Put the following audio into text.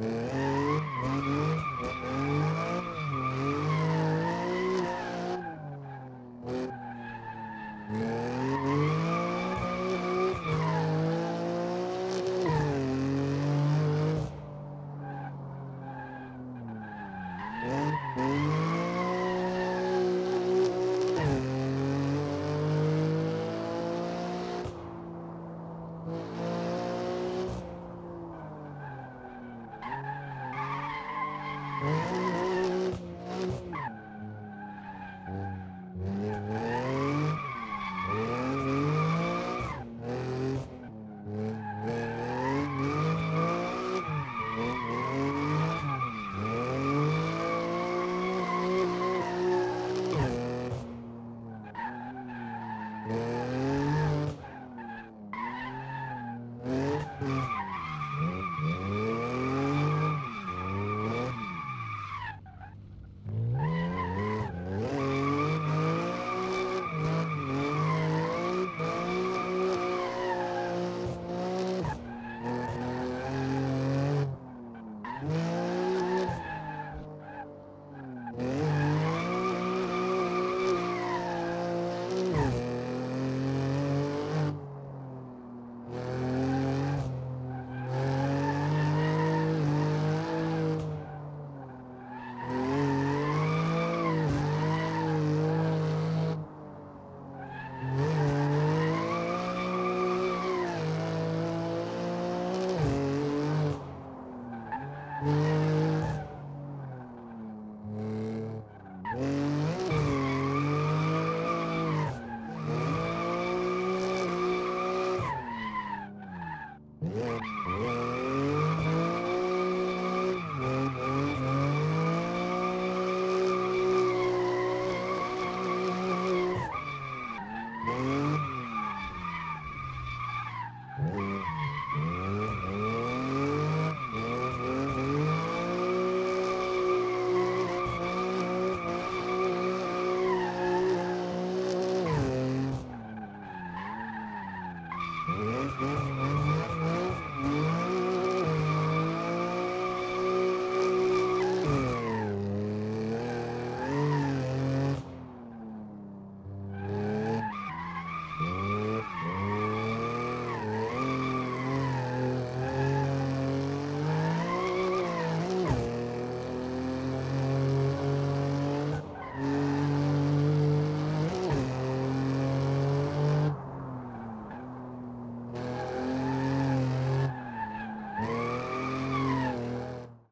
Mm-hmm. Mm-hmm. Mm-hmm.